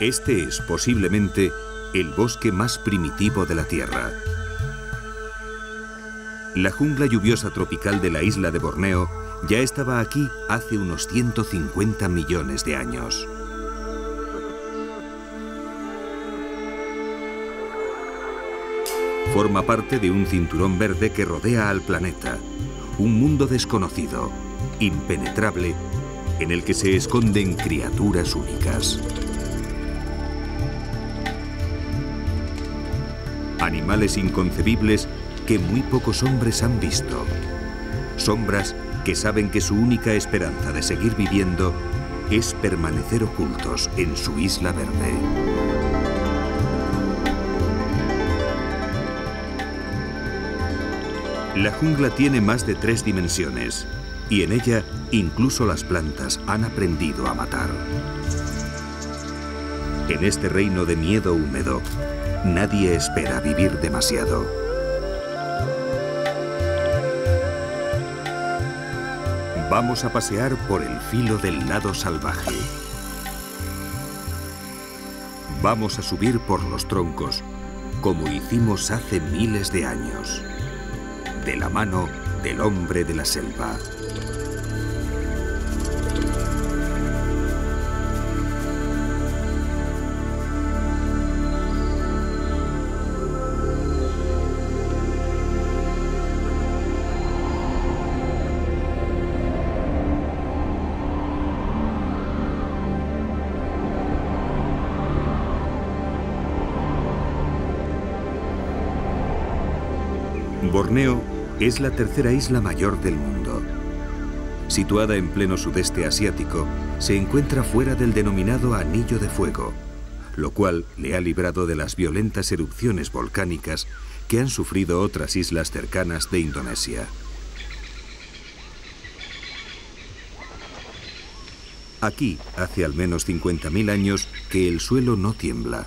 Este es posiblemente el bosque más primitivo de la Tierra. La jungla lluviosa tropical de la isla de Borneo ya estaba aquí hace unos 150 millones de años. Forma parte de un cinturón verde que rodea al planeta, un mundo desconocido, impenetrable, en el que se esconden criaturas únicas. Animales inconcebibles que muy pocos hombres han visto. Sombras que saben que su única esperanza de seguir viviendo es permanecer ocultos en su isla verde. La jungla tiene más de tres dimensiones y en ella incluso las plantas han aprendido a matar. En este reino de miedo húmedo, nadie espera vivir demasiado. Vamos a pasear por el filo del lado salvaje. Vamos a subir por los troncos, como hicimos hace miles de años, de la mano del hombre de la selva. Es la tercera isla mayor del mundo. Situada en pleno sudeste asiático, se encuentra fuera del denominado Anillo de Fuego, lo cual le ha librado de las violentas erupciones volcánicas que han sufrido otras islas cercanas de Indonesia. Aquí, hace al menos 50.000 años, que el suelo no tiembla.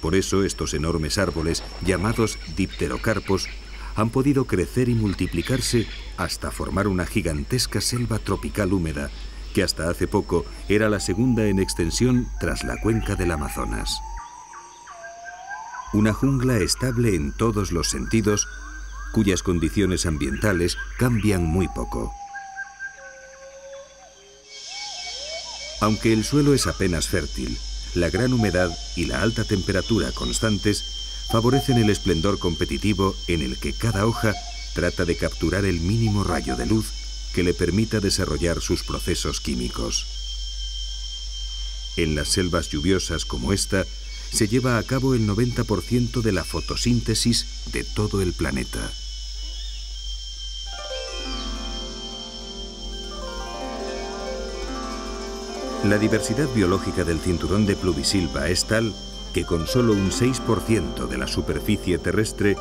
Por eso estos enormes árboles, llamados dipterocarpos, han podido crecer y multiplicarse hasta formar una gigantesca selva tropical húmeda, que hasta hace poco era la segunda en extensión tras la cuenca del Amazonas. Una jungla estable en todos los sentidos, cuyas condiciones ambientales cambian muy poco. Aunque el suelo es apenas fértil, la gran humedad y la alta temperatura constantes favorecen el esplendor competitivo en el que cada hoja trata de capturar el mínimo rayo de luz que le permita desarrollar sus procesos químicos. En las selvas lluviosas como esta, se lleva a cabo el 90% de la fotosíntesis de todo el planeta. La diversidad biológica del cinturón de pluvisilva es tal que con solo un 6% de la superficie terrestre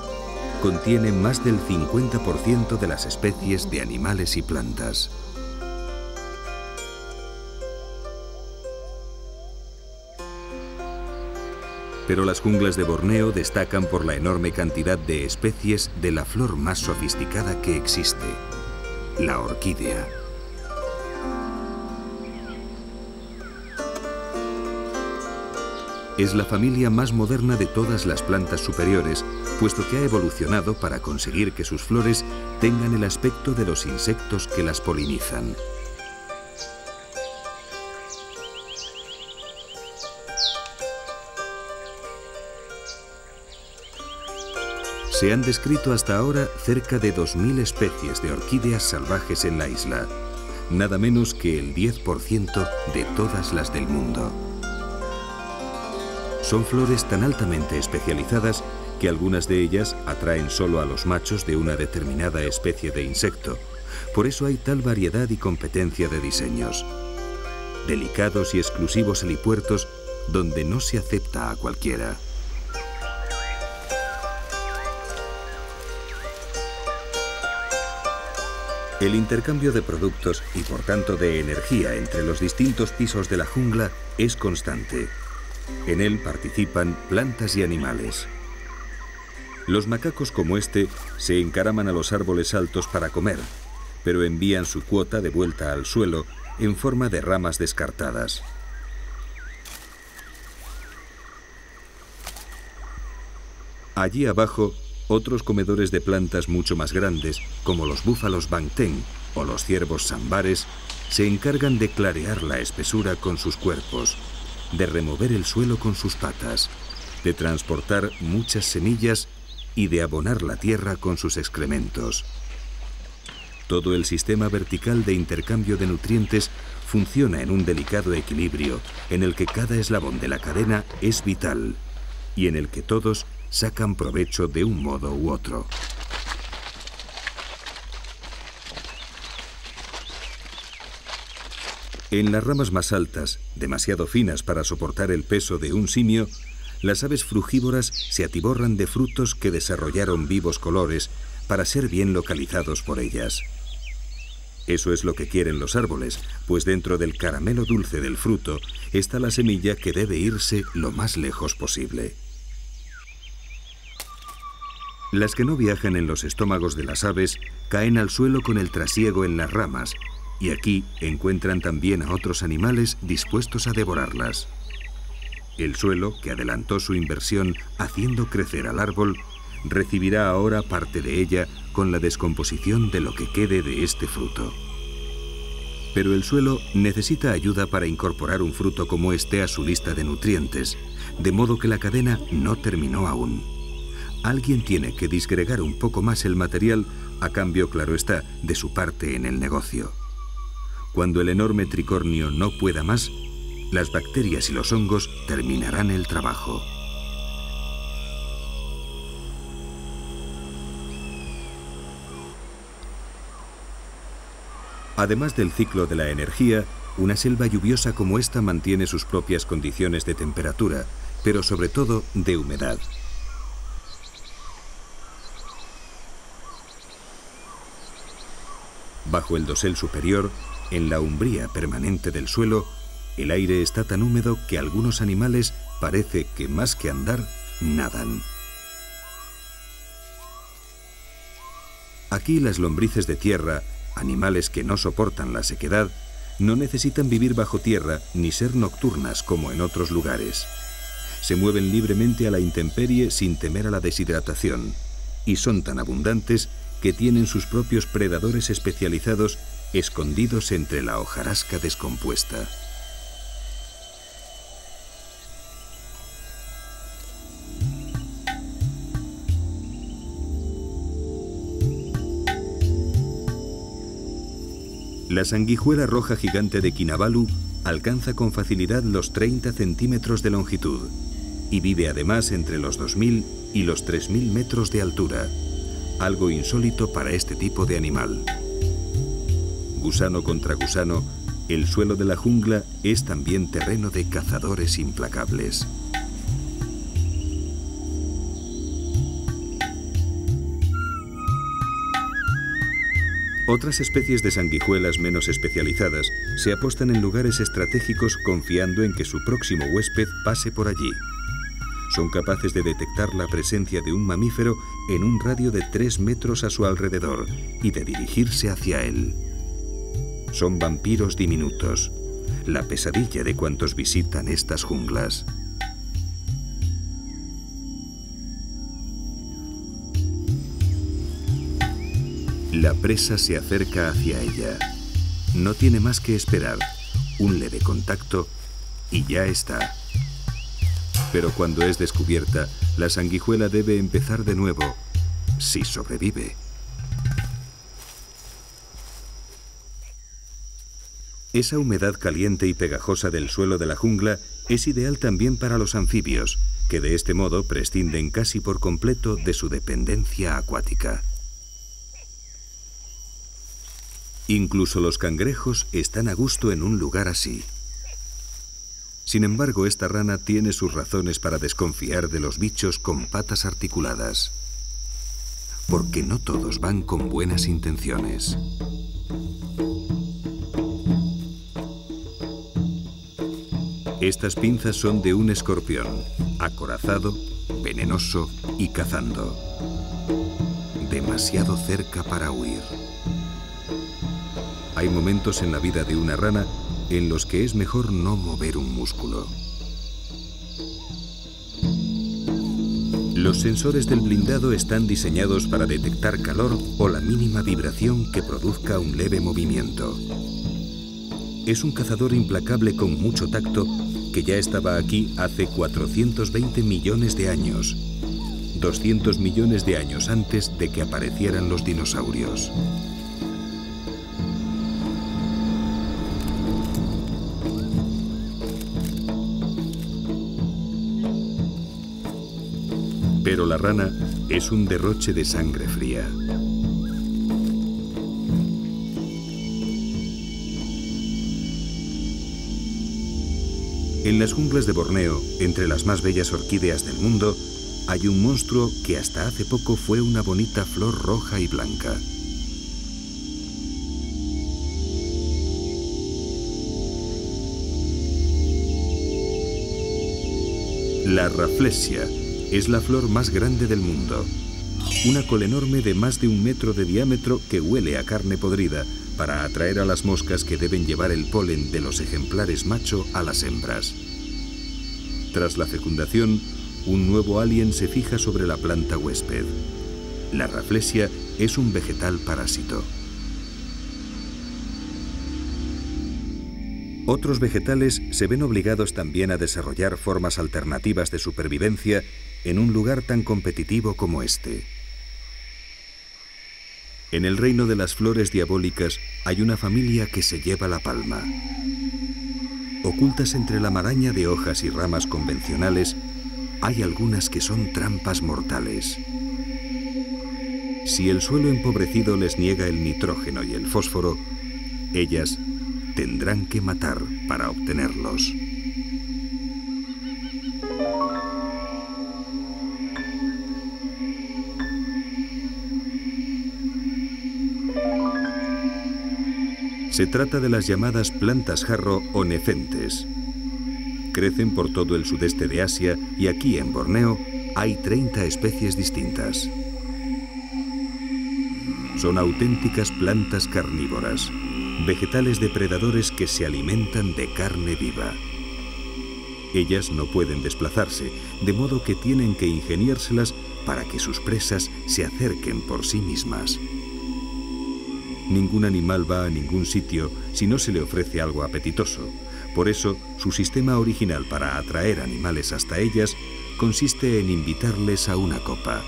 contiene más del 50% de las especies de animales y plantas. Pero las junglas de Borneo destacan por la enorme cantidad de especies de la flor más sofisticada que existe, la orquídea. Es la familia más moderna de todas las plantas superiores, puesto que ha evolucionado para conseguir que sus flores tengan el aspecto de los insectos que las polinizan. Se han descrito hasta ahora cerca de 2.000 especies de orquídeas salvajes en la isla, nada menos que el 10% de todas las del mundo. Son flores tan altamente especializadas que algunas de ellas atraen solo a los machos de una determinada especie de insecto. Por eso hay tal variedad y competencia de diseños. Delicados y exclusivos helipuertos donde no se acepta a cualquiera. El intercambio de productos y por tanto de energía entre los distintos pisos de la jungla es constante. En él participan plantas y animales. Los macacos como este se encaraman a los árboles altos para comer, pero envían su cuota de vuelta al suelo en forma de ramas descartadas. Allí abajo, otros comedores de plantas mucho más grandes, como los búfalos bangteng o los ciervos sambares, se encargan de clarear la espesura con sus cuerpos, de remover el suelo con sus patas, de transportar muchas semillas y de abonar la tierra con sus excrementos. Todo el sistema vertical de intercambio de nutrientes funciona en un delicado equilibrio en el que cada eslabón de la cadena es vital y en el que todos sacan provecho de un modo u otro. En las ramas más altas, demasiado finas para soportar el peso de un simio, las aves frugívoras se atiborran de frutos que desarrollaron vivos colores para ser bien localizados por ellas. Eso es lo que quieren los árboles, pues dentro del caramelo dulce del fruto está la semilla que debe irse lo más lejos posible. Las que no viajan en los estómagos de las aves caen al suelo con el trasiego en las ramas y aquí encuentran también a otros animales dispuestos a devorarlas. El suelo, que adelantó su inversión haciendo crecer al árbol, recibirá ahora parte de ella con la descomposición de lo que quede de este fruto. Pero el suelo necesita ayuda para incorporar un fruto como este a su lista de nutrientes, de modo que la cadena no terminó aún. Alguien tiene que disgregar un poco más el material a cambio, claro está, de su parte en el negocio. Cuando el enorme tricornio no pueda más, las bacterias y los hongos terminarán el trabajo. Además del ciclo de la energía, una selva lluviosa como esta mantiene sus propias condiciones de temperatura, pero sobre todo de humedad. Bajo el dosel superior, en la umbría permanente del suelo, el aire está tan húmedo que algunos animales parece que más que andar, nadan. Aquí las lombrices de tierra animales que no soportan la sequedad, no necesitan vivir bajo tierra ni ser nocturnas como en otros lugares. Se mueven libremente a la intemperie sin temer a la deshidratación y son tan abundantes que tienen sus propios predadores especializados escondidos entre la hojarasca descompuesta. La sanguijuela roja gigante de Kinabalu alcanza con facilidad los 30 centímetros de longitud y vive además entre los 2.000 y los 3.000 metros de altura, algo insólito para este tipo de animal. Gusano contra gusano, el suelo de la jungla es también terreno de cazadores implacables. Otras especies de sanguijuelas menos especializadas se apostan en lugares estratégicos confiando en que su próximo huésped pase por allí. Son capaces de detectar la presencia de un mamífero en un radio de 3 metros a su alrededor y de dirigirse hacia él. Son vampiros diminutos, la pesadilla de cuantos visitan estas junglas. La presa se acerca hacia ella. No tiene más que esperar. Un leve contacto y ya está. Pero cuando es descubierta, la sanguijuela debe empezar de nuevo, si sobrevive. Esa humedad caliente y pegajosa del suelo de la jungla es ideal también para los anfibios, que de este modo prescinden casi por completo de su dependencia acuática. Incluso los cangrejos están a gusto en un lugar así. Sin embargo, esta rana tiene sus razones para desconfiar de los bichos con patas articuladas. Porque no todos van con buenas intenciones. Estas pinzas son de un escorpión, acorazado, venenoso y cazando. Demasiado cerca para huir. Hay momentos en la vida de una rana en los que es mejor no mover un músculo. Los sensores del blindado están diseñados para detectar calor o la mínima vibración que produzca un leve movimiento. Es un cazador implacable con mucho tacto que ya estaba aquí hace 420 millones de años, 200 millones de años antes de que aparecieran los dinosaurios. Pero la rana es un derroche de sangre fría. En las junglas de Borneo, entre las más bellas orquídeas del mundo, hay un monstruo que hasta hace poco fue una bonita flor roja y blanca. La raflesia es la flor más grande del mundo. Una col enorme de más de un metro de diámetro que huele a carne podrida para atraer a las moscas que deben llevar el polen de los ejemplares macho a las hembras. Tras la fecundación, un nuevo alien se fija sobre la planta huésped. La raflesia es un vegetal parásito. Otros vegetales se ven obligados también a desarrollar formas alternativas de supervivencia en un lugar tan competitivo como este. En el reino de las flores diabólicas hay una familia que se lleva la palma. Ocultas entre la maraña de hojas y ramas convencionales, hay algunas que son trampas mortales. Si el suelo empobrecido les niega el nitrógeno y el fósforo, ellas tendrán que matar para obtenerlos. Se trata de las llamadas plantas jarro o nefentes. Crecen por todo el sudeste de Asia y aquí en Borneo hay 30 especies distintas. Son auténticas plantas carnívoras vegetales depredadores que se alimentan de carne viva. Ellas no pueden desplazarse, de modo que tienen que ingeniárselas para que sus presas se acerquen por sí mismas. Ningún animal va a ningún sitio si no se le ofrece algo apetitoso. Por eso, su sistema original para atraer animales hasta ellas consiste en invitarles a una copa,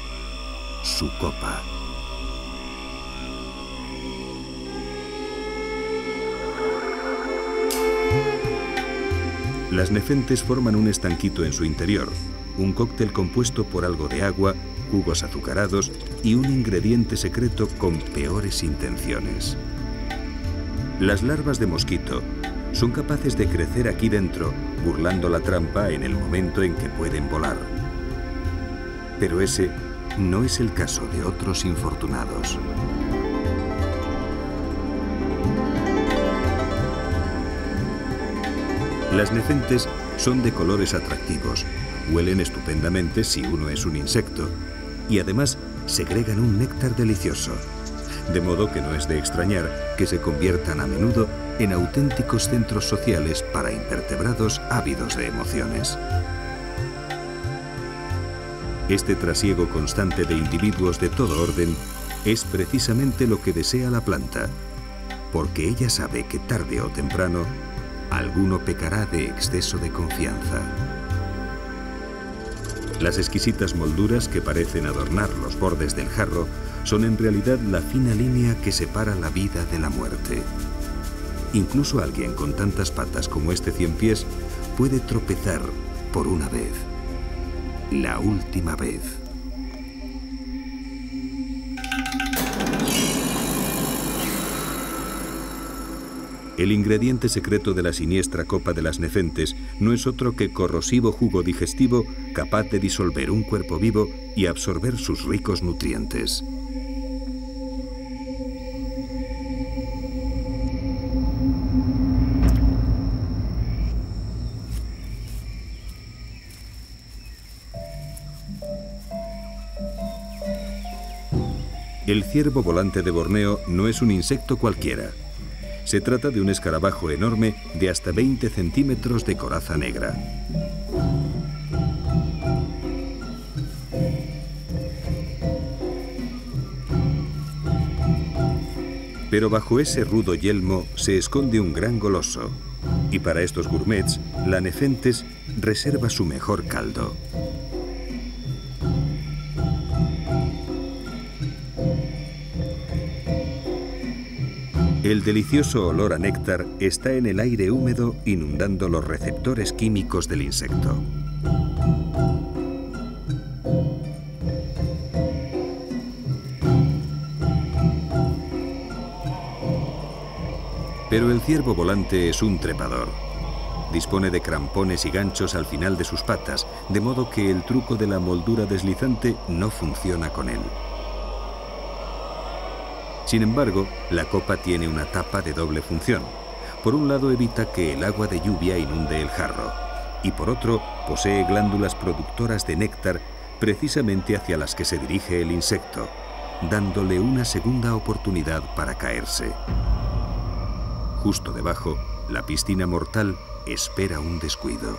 su copa. Las nefentes forman un estanquito en su interior, un cóctel compuesto por algo de agua, jugos azucarados y un ingrediente secreto con peores intenciones. Las larvas de mosquito son capaces de crecer aquí dentro, burlando la trampa en el momento en que pueden volar. Pero ese no es el caso de otros infortunados. Las nefentes son de colores atractivos, huelen estupendamente si uno es un insecto y además segregan un néctar delicioso, de modo que no es de extrañar que se conviertan a menudo en auténticos centros sociales para invertebrados ávidos de emociones. Este trasiego constante de individuos de todo orden es precisamente lo que desea la planta, porque ella sabe que tarde o temprano alguno pecará de exceso de confianza. Las exquisitas molduras que parecen adornar los bordes del jarro son en realidad la fina línea que separa la vida de la muerte. Incluso alguien con tantas patas como este cien pies puede tropezar por una vez, la última vez. El ingrediente secreto de la siniestra copa de las nefentes no es otro que corrosivo jugo digestivo capaz de disolver un cuerpo vivo y absorber sus ricos nutrientes. El ciervo volante de Borneo no es un insecto cualquiera. Se trata de un escarabajo enorme de hasta 20 centímetros de coraza negra. Pero bajo ese rudo yelmo se esconde un gran goloso, y para estos gourmets, la Nefentes reserva su mejor caldo. El delicioso olor a néctar está en el aire húmedo inundando los receptores químicos del insecto. Pero el ciervo volante es un trepador. Dispone de crampones y ganchos al final de sus patas, de modo que el truco de la moldura deslizante no funciona con él. Sin embargo, la copa tiene una tapa de doble función. Por un lado evita que el agua de lluvia inunde el jarro y por otro posee glándulas productoras de néctar precisamente hacia las que se dirige el insecto, dándole una segunda oportunidad para caerse. Justo debajo, la piscina mortal espera un descuido.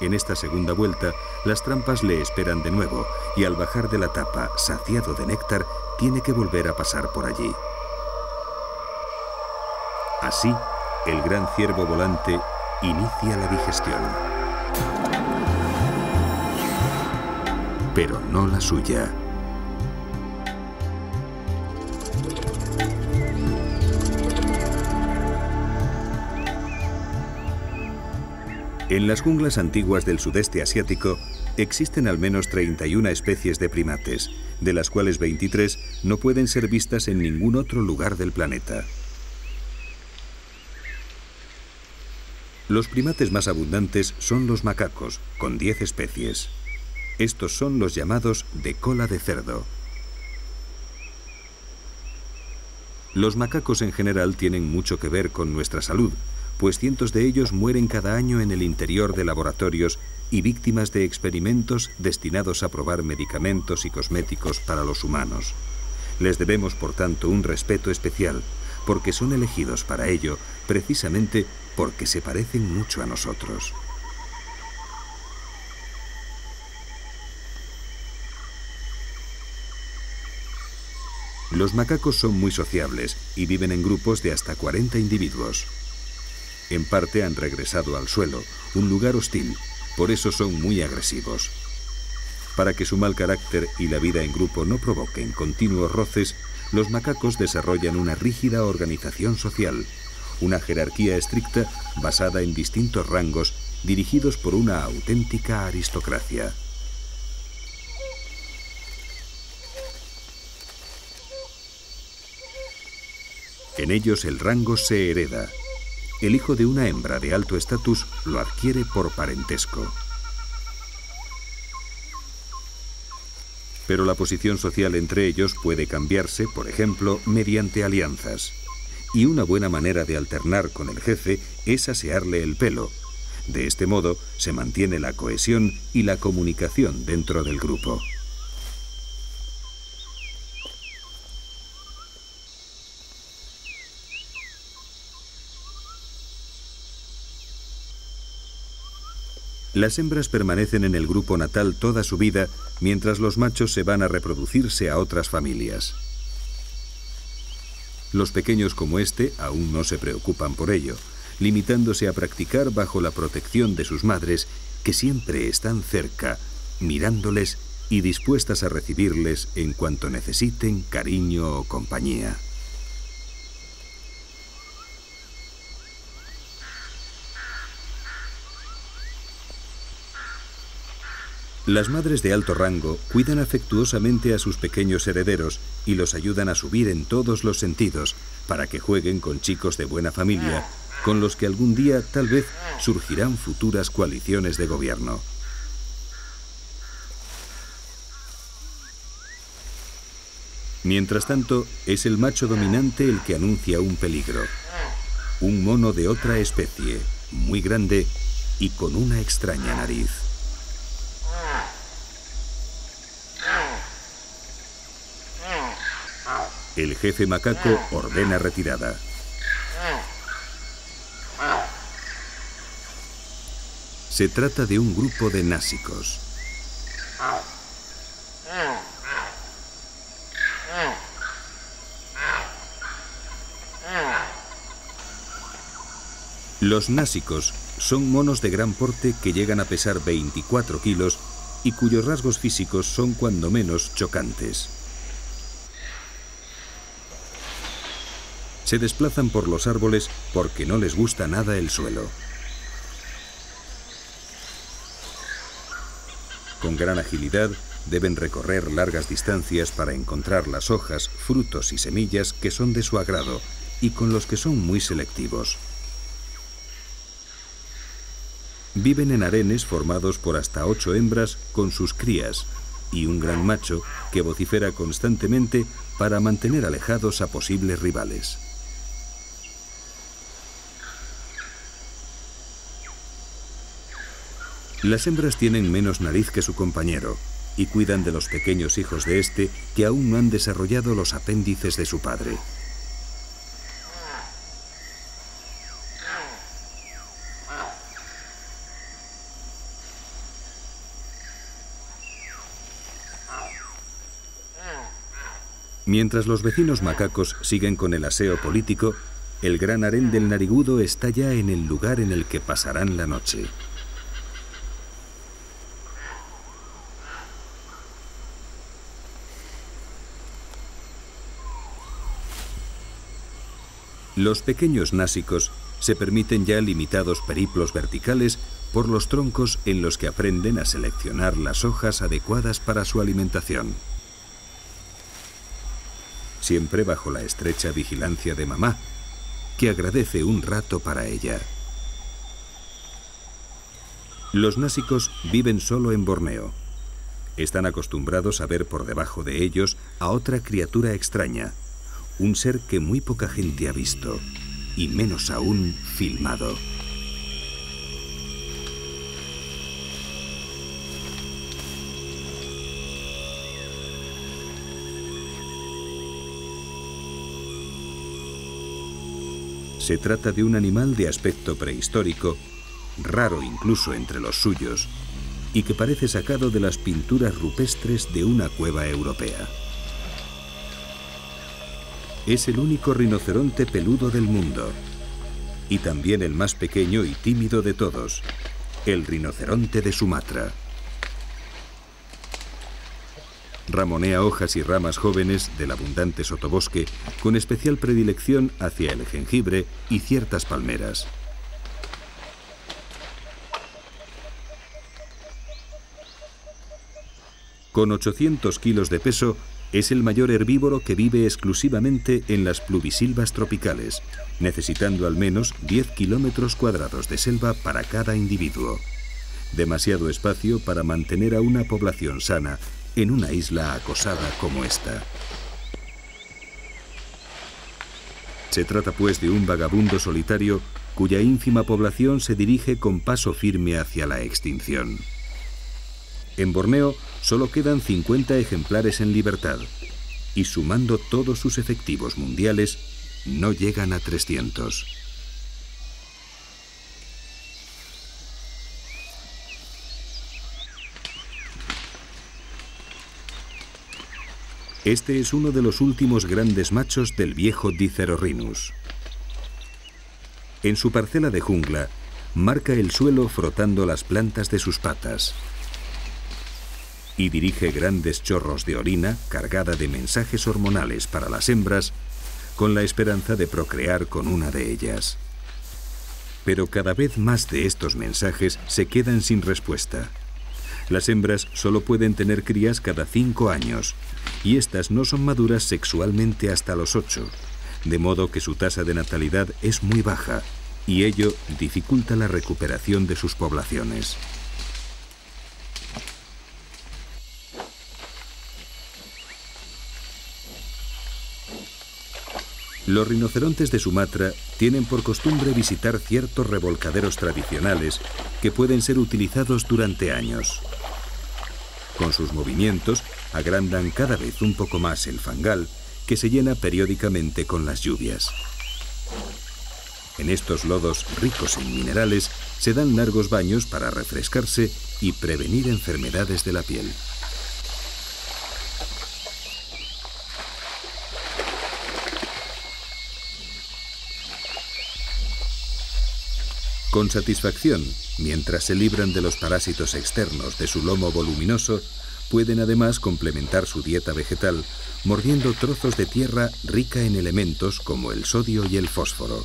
En esta segunda vuelta, las trampas le esperan de nuevo y al bajar de la tapa, saciado de néctar, tiene que volver a pasar por allí. Así, el gran ciervo volante inicia la digestión. Pero no la suya. En las junglas antiguas del sudeste asiático existen al menos 31 especies de primates, de las cuales 23 no pueden ser vistas en ningún otro lugar del planeta. Los primates más abundantes son los macacos, con 10 especies. Estos son los llamados de cola de cerdo. Los macacos en general tienen mucho que ver con nuestra salud, pues cientos de ellos mueren cada año en el interior de laboratorios y víctimas de experimentos destinados a probar medicamentos y cosméticos para los humanos. Les debemos, por tanto, un respeto especial, porque son elegidos para ello, precisamente porque se parecen mucho a nosotros. Los macacos son muy sociables y viven en grupos de hasta 40 individuos. En parte han regresado al suelo, un lugar hostil, por eso son muy agresivos. Para que su mal carácter y la vida en grupo no provoquen continuos roces, los macacos desarrollan una rígida organización social, una jerarquía estricta basada en distintos rangos dirigidos por una auténtica aristocracia. En ellos el rango se hereda, el hijo de una hembra de alto estatus lo adquiere por parentesco. Pero la posición social entre ellos puede cambiarse, por ejemplo, mediante alianzas. Y una buena manera de alternar con el jefe es asearle el pelo. De este modo se mantiene la cohesión y la comunicación dentro del grupo. Las hembras permanecen en el grupo natal toda su vida, mientras los machos se van a reproducirse a otras familias. Los pequeños como este aún no se preocupan por ello, limitándose a practicar bajo la protección de sus madres, que siempre están cerca, mirándoles y dispuestas a recibirles en cuanto necesiten cariño o compañía. Las madres de alto rango cuidan afectuosamente a sus pequeños herederos y los ayudan a subir en todos los sentidos para que jueguen con chicos de buena familia, con los que algún día tal vez surgirán futuras coaliciones de gobierno. Mientras tanto, es el macho dominante el que anuncia un peligro. Un mono de otra especie, muy grande y con una extraña nariz. El jefe macaco ordena retirada. Se trata de un grupo de násicos. Los násicos son monos de gran porte que llegan a pesar 24 kilos y cuyos rasgos físicos son cuando menos chocantes. Se desplazan por los árboles porque no les gusta nada el suelo. Con gran agilidad deben recorrer largas distancias para encontrar las hojas, frutos y semillas que son de su agrado y con los que son muy selectivos. Viven en arenes formados por hasta ocho hembras con sus crías y un gran macho que vocifera constantemente para mantener alejados a posibles rivales. Las hembras tienen menos nariz que su compañero y cuidan de los pequeños hijos de este que aún no han desarrollado los apéndices de su padre. Mientras los vecinos macacos siguen con el aseo político, el gran harén del narigudo está ya en el lugar en el que pasarán la noche. Los pequeños násicos se permiten ya limitados periplos verticales por los troncos en los que aprenden a seleccionar las hojas adecuadas para su alimentación. Siempre bajo la estrecha vigilancia de mamá, que agradece un rato para ella. Los násicos viven solo en Borneo. Están acostumbrados a ver por debajo de ellos a otra criatura extraña, un ser que muy poca gente ha visto, y menos aún filmado. Se trata de un animal de aspecto prehistórico, raro incluso entre los suyos, y que parece sacado de las pinturas rupestres de una cueva europea. Es el único rinoceronte peludo del mundo y también el más pequeño y tímido de todos, el rinoceronte de Sumatra. Ramonea hojas y ramas jóvenes del abundante sotobosque con especial predilección hacia el jengibre y ciertas palmeras. Con 800 kilos de peso, es el mayor herbívoro que vive exclusivamente en las pluvisilvas tropicales, necesitando al menos 10 kilómetros cuadrados de selva para cada individuo. Demasiado espacio para mantener a una población sana en una isla acosada como esta. Se trata pues de un vagabundo solitario cuya ínfima población se dirige con paso firme hacia la extinción. En Borneo solo quedan 50 ejemplares en libertad y sumando todos sus efectivos mundiales, no llegan a 300. Este es uno de los últimos grandes machos del viejo Dicerorhinus. En su parcela de jungla, marca el suelo frotando las plantas de sus patas y dirige grandes chorros de orina cargada de mensajes hormonales para las hembras con la esperanza de procrear con una de ellas. Pero cada vez más de estos mensajes se quedan sin respuesta. Las hembras solo pueden tener crías cada cinco años y estas no son maduras sexualmente hasta los ocho, de modo que su tasa de natalidad es muy baja y ello dificulta la recuperación de sus poblaciones. Los rinocerontes de Sumatra tienen por costumbre visitar ciertos revolcaderos tradicionales que pueden ser utilizados durante años. Con sus movimientos agrandan cada vez un poco más el fangal que se llena periódicamente con las lluvias. En estos lodos ricos en minerales se dan largos baños para refrescarse y prevenir enfermedades de la piel. Con satisfacción, mientras se libran de los parásitos externos de su lomo voluminoso, pueden además complementar su dieta vegetal mordiendo trozos de tierra rica en elementos como el sodio y el fósforo.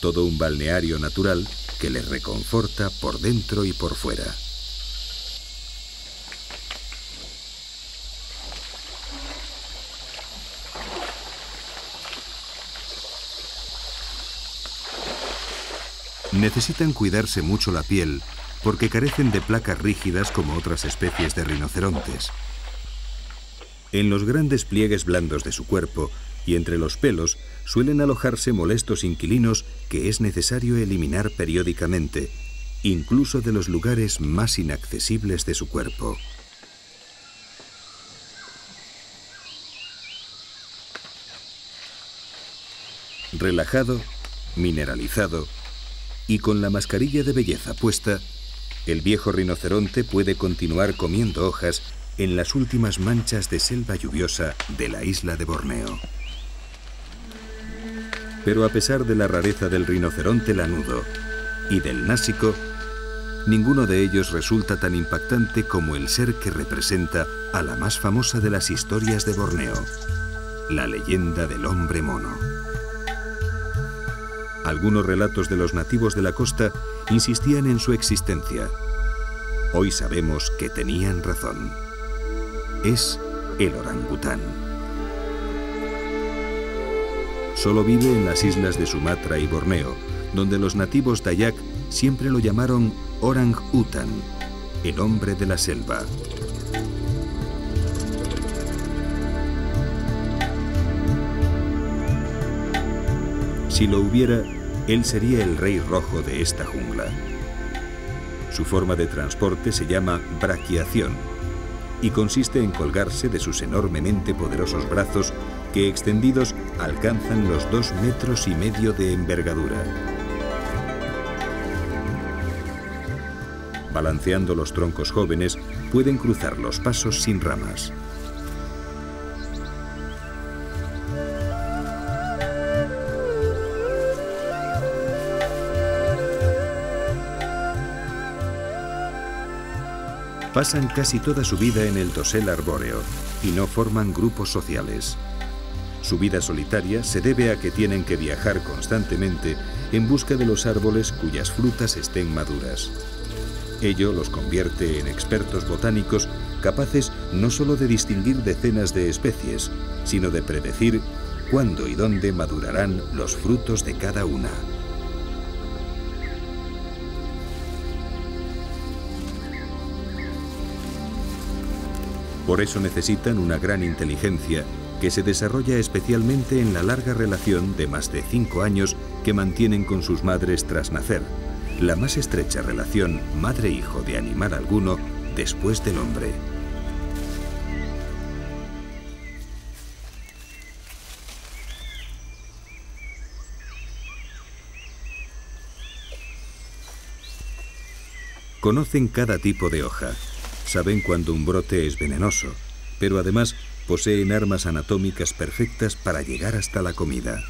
Todo un balneario natural que les reconforta por dentro y por fuera. Necesitan cuidarse mucho la piel porque carecen de placas rígidas como otras especies de rinocerontes. En los grandes pliegues blandos de su cuerpo y entre los pelos suelen alojarse molestos inquilinos que es necesario eliminar periódicamente, incluso de los lugares más inaccesibles de su cuerpo. Relajado, mineralizado, y con la mascarilla de belleza puesta, el viejo rinoceronte puede continuar comiendo hojas en las últimas manchas de selva lluviosa de la isla de Borneo. Pero a pesar de la rareza del rinoceronte lanudo y del násico, ninguno de ellos resulta tan impactante como el ser que representa a la más famosa de las historias de Borneo, la leyenda del hombre mono. Algunos relatos de los nativos de la costa insistían en su existencia. Hoy sabemos que tenían razón. Es el orangután. Solo vive en las islas de Sumatra y Borneo, donde los nativos Dayak siempre lo llamaron Orang Utan, el hombre de la selva. Si lo hubiera, él sería el rey rojo de esta jungla. Su forma de transporte se llama braquiación y consiste en colgarse de sus enormemente poderosos brazos que extendidos alcanzan los dos metros y medio de envergadura. Balanceando los troncos jóvenes, pueden cruzar los pasos sin ramas. Pasan casi toda su vida en el dosel arbóreo y no forman grupos sociales. Su vida solitaria se debe a que tienen que viajar constantemente en busca de los árboles cuyas frutas estén maduras. Ello los convierte en expertos botánicos capaces no solo de distinguir decenas de especies, sino de predecir cuándo y dónde madurarán los frutos de cada una. Por eso necesitan una gran inteligencia que se desarrolla especialmente en la larga relación de más de cinco años que mantienen con sus madres tras nacer, la más estrecha relación madre-hijo de animal alguno después del hombre. Conocen cada tipo de hoja, Saben cuando un brote es venenoso, pero además poseen armas anatómicas perfectas para llegar hasta la comida.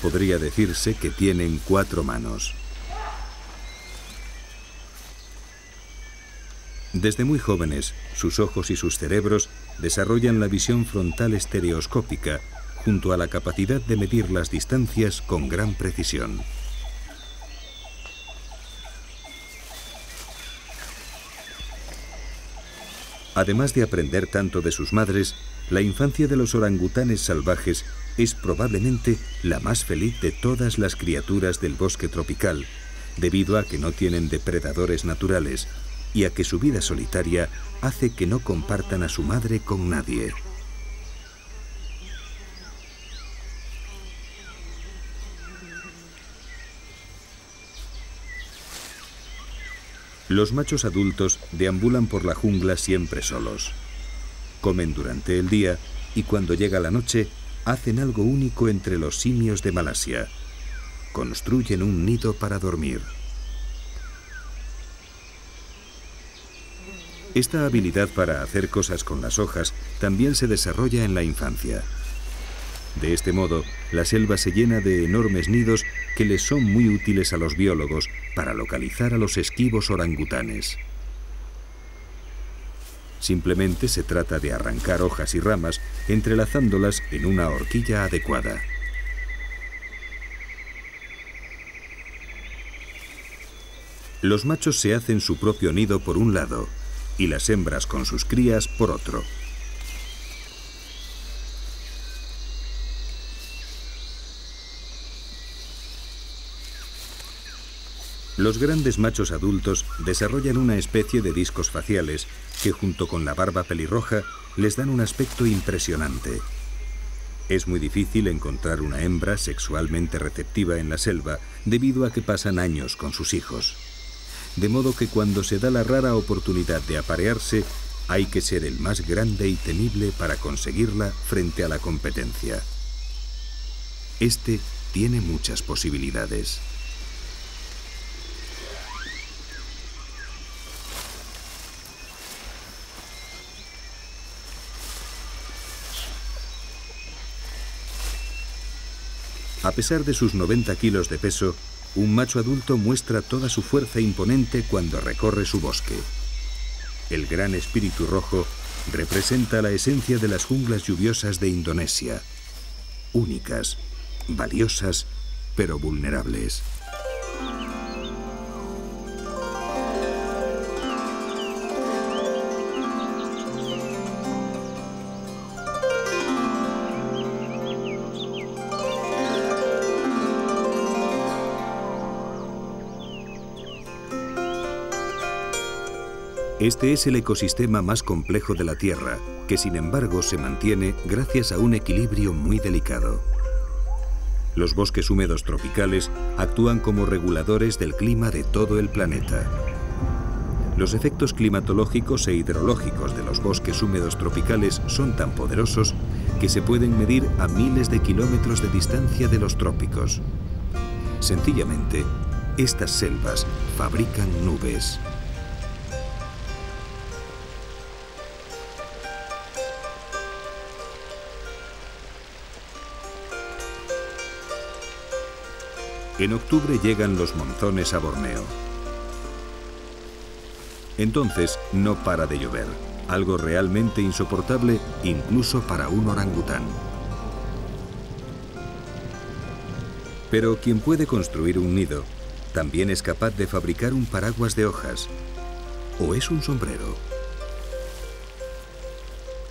Podría decirse que tienen cuatro manos. Desde muy jóvenes, sus ojos y sus cerebros desarrollan la visión frontal estereoscópica junto a la capacidad de medir las distancias con gran precisión. Además de aprender tanto de sus madres, la infancia de los orangutanes salvajes es probablemente la más feliz de todas las criaturas del bosque tropical, debido a que no tienen depredadores naturales y a que su vida solitaria hace que no compartan a su madre con nadie. Los machos adultos deambulan por la jungla siempre solos. Comen durante el día y cuando llega la noche hacen algo único entre los simios de Malasia. Construyen un nido para dormir. Esta habilidad para hacer cosas con las hojas también se desarrolla en la infancia. De este modo, la selva se llena de enormes nidos que les son muy útiles a los biólogos para localizar a los esquivos orangutanes. Simplemente se trata de arrancar hojas y ramas entrelazándolas en una horquilla adecuada. Los machos se hacen su propio nido por un lado y las hembras con sus crías por otro. Los grandes machos adultos desarrollan una especie de discos faciales que junto con la barba pelirroja les dan un aspecto impresionante. Es muy difícil encontrar una hembra sexualmente receptiva en la selva debido a que pasan años con sus hijos. De modo que cuando se da la rara oportunidad de aparearse, hay que ser el más grande y temible para conseguirla frente a la competencia. Este tiene muchas posibilidades. A pesar de sus 90 kilos de peso, un macho adulto muestra toda su fuerza imponente cuando recorre su bosque. El gran espíritu rojo representa la esencia de las junglas lluviosas de Indonesia, únicas, valiosas, pero vulnerables. Este es el ecosistema más complejo de la Tierra, que sin embargo se mantiene gracias a un equilibrio muy delicado. Los bosques húmedos tropicales actúan como reguladores del clima de todo el planeta. Los efectos climatológicos e hidrológicos de los bosques húmedos tropicales son tan poderosos que se pueden medir a miles de kilómetros de distancia de los trópicos. Sencillamente, estas selvas fabrican nubes. En octubre llegan los monzones a Borneo. Entonces no para de llover, algo realmente insoportable incluso para un orangután. Pero quien puede construir un nido, también es capaz de fabricar un paraguas de hojas. ¿O es un sombrero?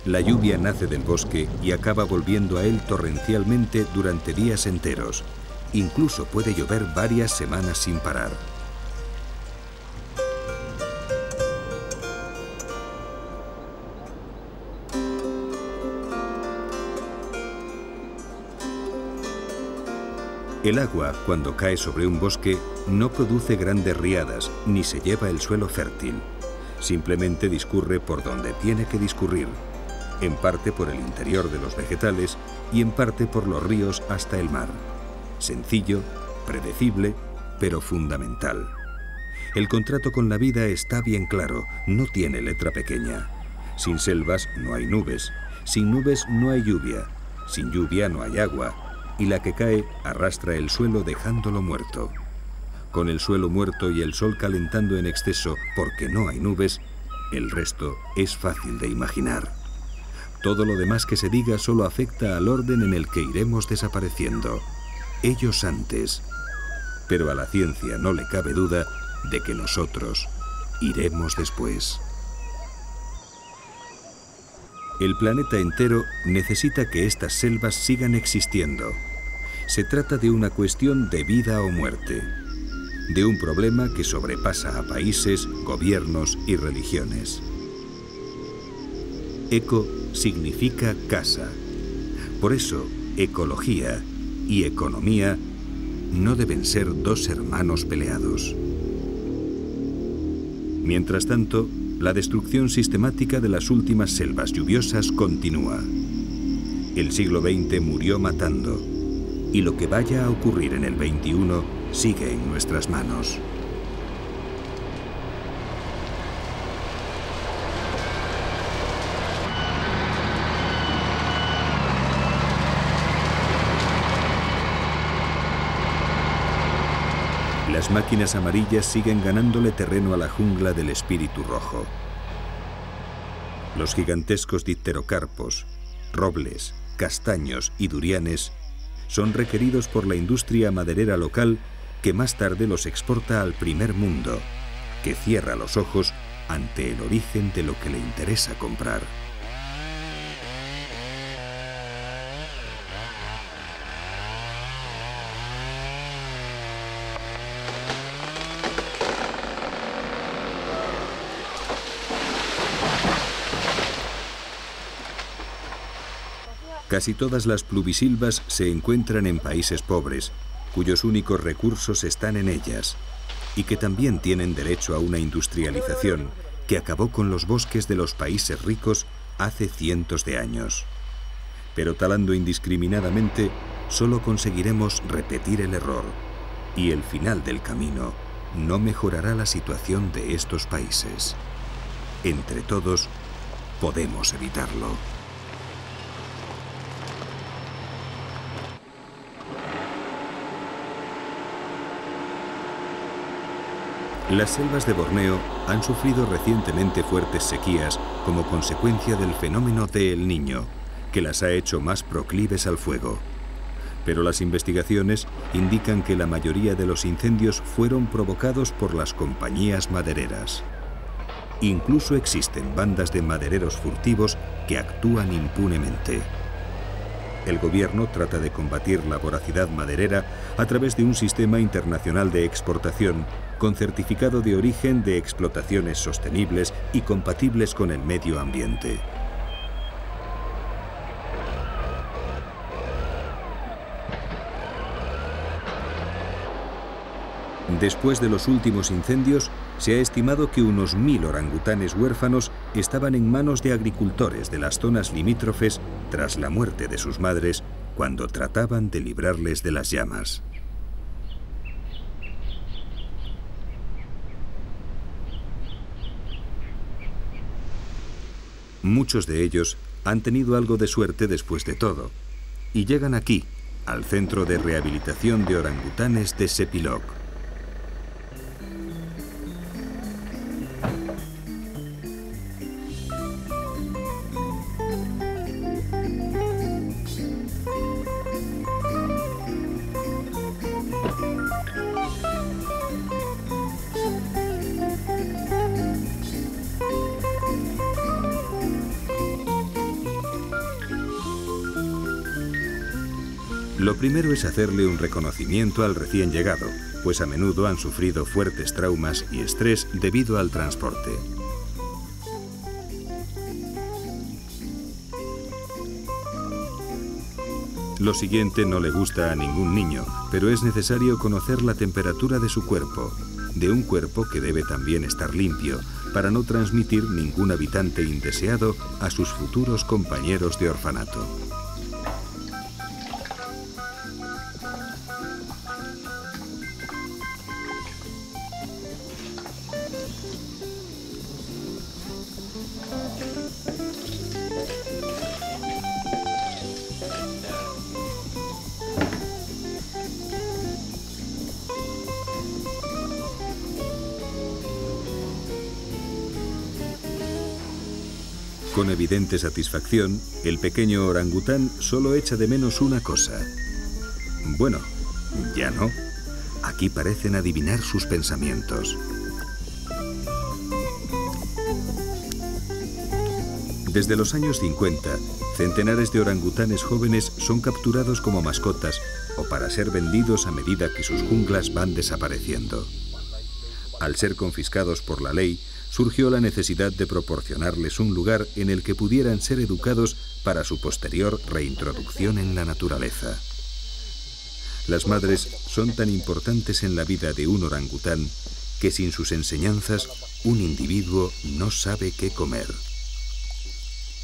La lluvia nace del bosque y acaba volviendo a él torrencialmente durante días enteros, Incluso puede llover varias semanas sin parar. El agua, cuando cae sobre un bosque, no produce grandes riadas ni se lleva el suelo fértil. Simplemente discurre por donde tiene que discurrir, en parte por el interior de los vegetales y en parte por los ríos hasta el mar. Sencillo, predecible, pero fundamental. El contrato con la vida está bien claro, no tiene letra pequeña. Sin selvas no hay nubes, sin nubes no hay lluvia, sin lluvia no hay agua, y la que cae arrastra el suelo dejándolo muerto. Con el suelo muerto y el sol calentando en exceso porque no hay nubes, el resto es fácil de imaginar. Todo lo demás que se diga solo afecta al orden en el que iremos desapareciendo ellos antes. Pero a la ciencia no le cabe duda de que nosotros iremos después. El planeta entero necesita que estas selvas sigan existiendo. Se trata de una cuestión de vida o muerte, de un problema que sobrepasa a países, gobiernos y religiones. Eco significa casa. Por eso, ecología y economía no deben ser dos hermanos peleados. Mientras tanto, la destrucción sistemática de las últimas selvas lluviosas continúa. El siglo XX murió matando y lo que vaya a ocurrir en el XXI sigue en nuestras manos. Máquinas amarillas siguen ganándole terreno a la jungla del espíritu rojo. Los gigantescos dipterocarpos, robles, castaños y durianes son requeridos por la industria maderera local que más tarde los exporta al primer mundo, que cierra los ojos ante el origen de lo que le interesa comprar. Casi todas las pluvisilvas se encuentran en países pobres, cuyos únicos recursos están en ellas, y que también tienen derecho a una industrialización que acabó con los bosques de los países ricos hace cientos de años. Pero talando indiscriminadamente, solo conseguiremos repetir el error, y el final del camino no mejorará la situación de estos países. Entre todos, podemos evitarlo. Las selvas de Borneo han sufrido recientemente fuertes sequías como consecuencia del fenómeno de El Niño, que las ha hecho más proclives al fuego. Pero las investigaciones indican que la mayoría de los incendios fueron provocados por las compañías madereras. Incluso existen bandas de madereros furtivos que actúan impunemente. El gobierno trata de combatir la voracidad maderera a través de un sistema internacional de exportación con certificado de origen de explotaciones sostenibles y compatibles con el medio ambiente. Después de los últimos incendios, se ha estimado que unos mil orangutanes huérfanos estaban en manos de agricultores de las zonas limítrofes tras la muerte de sus madres cuando trataban de librarles de las llamas. Muchos de ellos han tenido algo de suerte después de todo y llegan aquí, al Centro de Rehabilitación de Orangutanes de Sepilok. Hacerle un reconocimiento al recién llegado, pues a menudo han sufrido fuertes traumas y estrés debido al transporte. Lo siguiente no le gusta a ningún niño, pero es necesario conocer la temperatura de su cuerpo, de un cuerpo que debe también estar limpio, para no transmitir ningún habitante indeseado a sus futuros compañeros de orfanato. Con evidente satisfacción, el pequeño orangután solo echa de menos una cosa. Bueno, ya no. Aquí parecen adivinar sus pensamientos. Desde los años 50, centenares de orangutanes jóvenes son capturados como mascotas o para ser vendidos a medida que sus junglas van desapareciendo. Al ser confiscados por la ley, surgió la necesidad de proporcionarles un lugar en el que pudieran ser educados para su posterior reintroducción en la naturaleza. Las madres son tan importantes en la vida de un orangután que sin sus enseñanzas un individuo no sabe qué comer.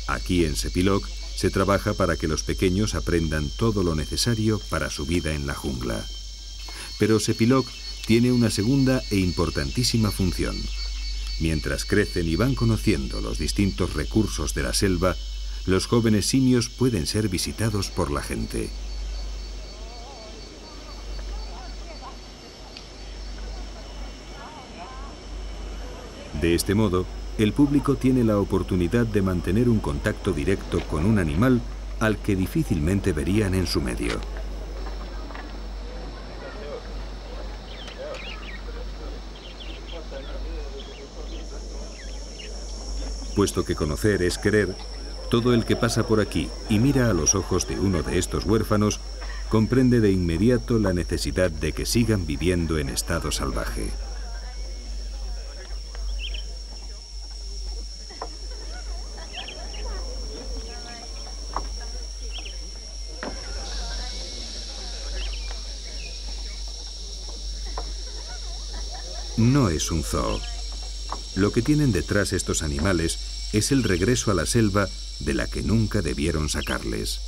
Aquí en Sepilok se trabaja para que los pequeños aprendan todo lo necesario para su vida en la jungla. Pero Sepilok tiene una segunda e importantísima función, Mientras crecen y van conociendo los distintos recursos de la selva, los jóvenes simios pueden ser visitados por la gente. De este modo, el público tiene la oportunidad de mantener un contacto directo con un animal al que difícilmente verían en su medio. Puesto que conocer es querer, todo el que pasa por aquí y mira a los ojos de uno de estos huérfanos comprende de inmediato la necesidad de que sigan viviendo en estado salvaje. No es un zoo. Lo que tienen detrás estos animales es el regreso a la selva de la que nunca debieron sacarles.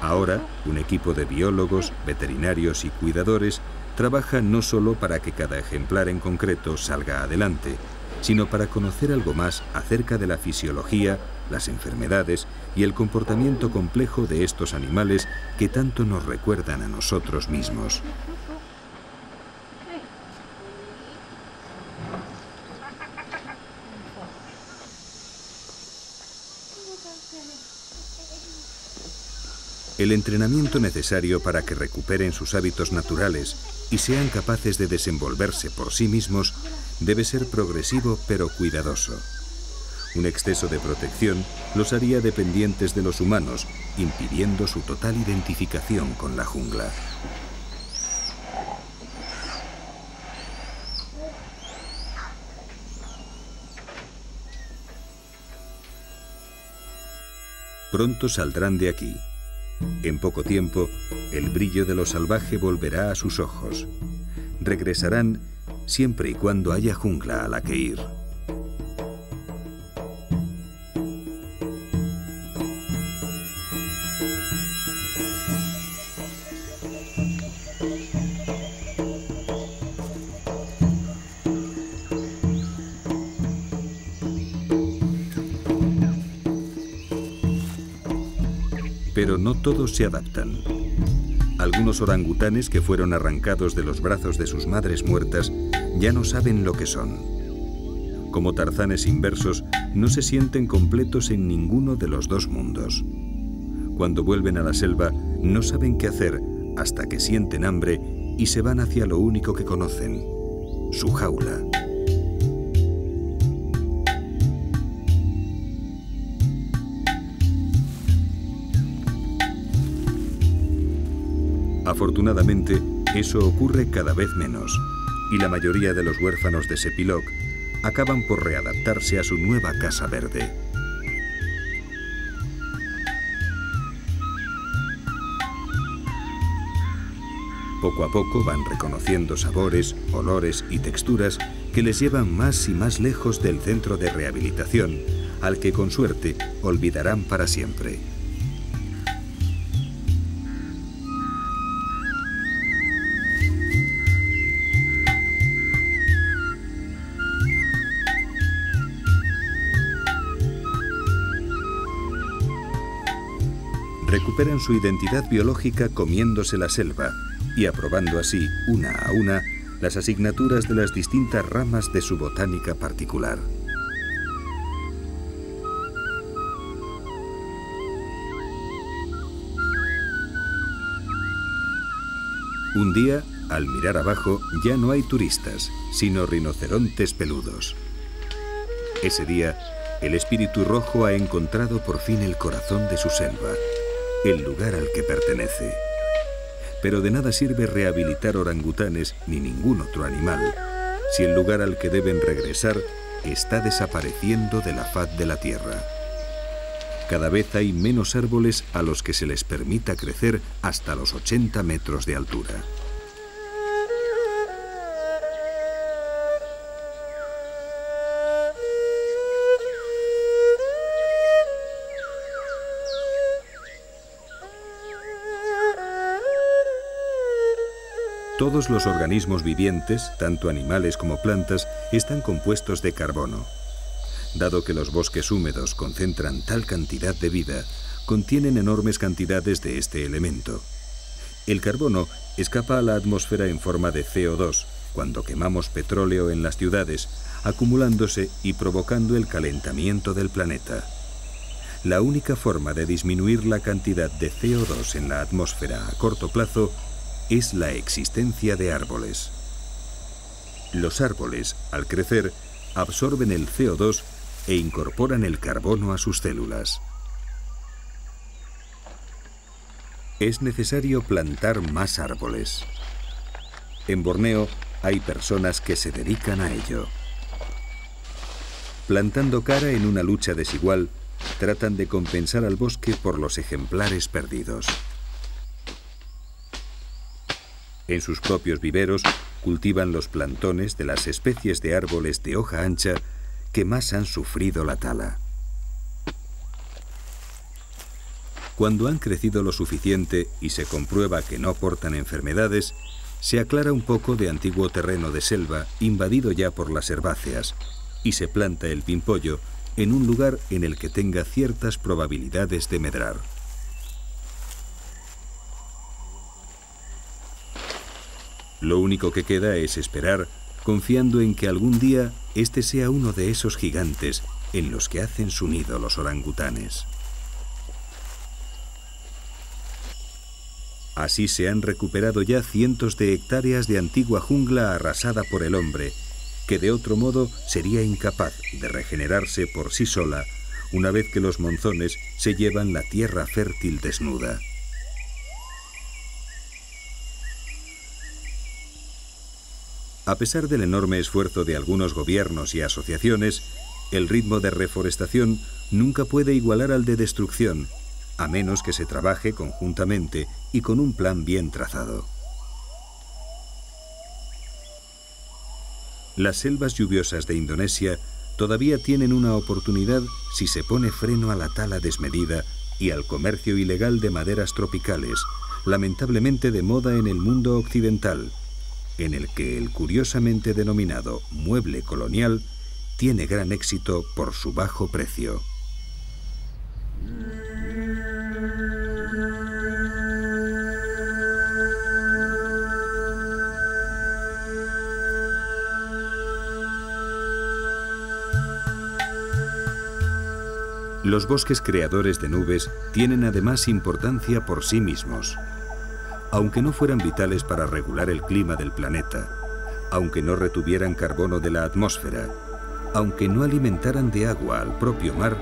Ahora, un equipo de biólogos, veterinarios y cuidadores trabaja no solo para que cada ejemplar en concreto salga adelante, sino para conocer algo más acerca de la fisiología, las enfermedades y el comportamiento complejo de estos animales que tanto nos recuerdan a nosotros mismos. El entrenamiento necesario para que recuperen sus hábitos naturales y sean capaces de desenvolverse por sí mismos debe ser progresivo pero cuidadoso. Un exceso de protección los haría dependientes de los humanos, impidiendo su total identificación con la jungla. Pronto saldrán de aquí. En poco tiempo, el brillo de lo salvaje volverá a sus ojos. Regresarán siempre y cuando haya jungla a la que ir. Todos se adaptan. Algunos orangutanes que fueron arrancados de los brazos de sus madres muertas ya no saben lo que son. Como tarzanes inversos, no se sienten completos en ninguno de los dos mundos. Cuando vuelven a la selva, no saben qué hacer hasta que sienten hambre y se van hacia lo único que conocen, su jaula. Afortunadamente, eso ocurre cada vez menos, y la mayoría de los huérfanos de Sepiloc acaban por readaptarse a su nueva casa verde. Poco a poco van reconociendo sabores, olores y texturas que les llevan más y más lejos del centro de rehabilitación, al que con suerte olvidarán para siempre. Recuperan su identidad biológica comiéndose la selva y aprobando así, una a una, las asignaturas de las distintas ramas de su botánica particular. Un día, al mirar abajo, ya no hay turistas, sino rinocerontes peludos. Ese día, el espíritu rojo ha encontrado por fin el corazón de su selva el lugar al que pertenece. Pero de nada sirve rehabilitar orangutanes ni ningún otro animal si el lugar al que deben regresar está desapareciendo de la faz de la tierra. Cada vez hay menos árboles a los que se les permita crecer hasta los 80 metros de altura. Todos los organismos vivientes, tanto animales como plantas, están compuestos de carbono. Dado que los bosques húmedos concentran tal cantidad de vida, contienen enormes cantidades de este elemento. El carbono escapa a la atmósfera en forma de CO2 cuando quemamos petróleo en las ciudades, acumulándose y provocando el calentamiento del planeta. La única forma de disminuir la cantidad de CO2 en la atmósfera a corto plazo es la existencia de árboles. Los árboles, al crecer, absorben el CO2 e incorporan el carbono a sus células. Es necesario plantar más árboles. En Borneo hay personas que se dedican a ello. Plantando cara en una lucha desigual, tratan de compensar al bosque por los ejemplares perdidos. En sus propios viveros cultivan los plantones de las especies de árboles de hoja ancha que más han sufrido la tala. Cuando han crecido lo suficiente y se comprueba que no portan enfermedades, se aclara un poco de antiguo terreno de selva invadido ya por las herbáceas y se planta el pimpollo en un lugar en el que tenga ciertas probabilidades de medrar. Lo único que queda es esperar, confiando en que algún día este sea uno de esos gigantes en los que hacen su nido los orangutanes. Así se han recuperado ya cientos de hectáreas de antigua jungla arrasada por el hombre, que de otro modo sería incapaz de regenerarse por sí sola una vez que los monzones se llevan la tierra fértil desnuda. A pesar del enorme esfuerzo de algunos gobiernos y asociaciones, el ritmo de reforestación nunca puede igualar al de destrucción, a menos que se trabaje conjuntamente y con un plan bien trazado. Las selvas lluviosas de Indonesia todavía tienen una oportunidad si se pone freno a la tala desmedida y al comercio ilegal de maderas tropicales, lamentablemente de moda en el mundo occidental, en el que el curiosamente denominado mueble colonial tiene gran éxito por su bajo precio. Los bosques creadores de nubes tienen además importancia por sí mismos. Aunque no fueran vitales para regular el clima del planeta, aunque no retuvieran carbono de la atmósfera, aunque no alimentaran de agua al propio mar,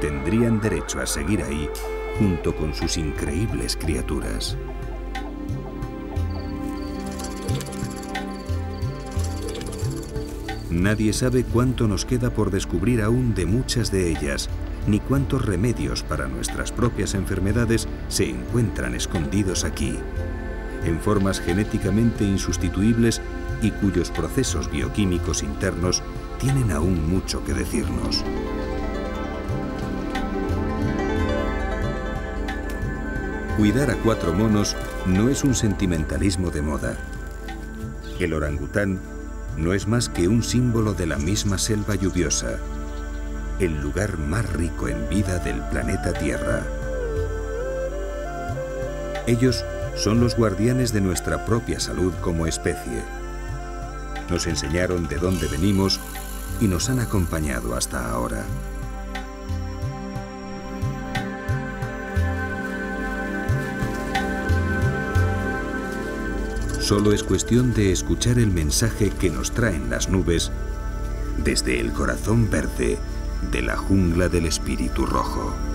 tendrían derecho a seguir ahí junto con sus increíbles criaturas. Nadie sabe cuánto nos queda por descubrir aún de muchas de ellas, ni cuántos remedios para nuestras propias enfermedades se encuentran escondidos aquí, en formas genéticamente insustituibles y cuyos procesos bioquímicos internos tienen aún mucho que decirnos. Cuidar a cuatro monos no es un sentimentalismo de moda. El orangután no es más que un símbolo de la misma selva lluviosa, el lugar más rico en vida del planeta Tierra. Ellos son los guardianes de nuestra propia salud como especie. Nos enseñaron de dónde venimos y nos han acompañado hasta ahora. Solo es cuestión de escuchar el mensaje que nos traen las nubes desde el corazón verde de la jungla del espíritu rojo.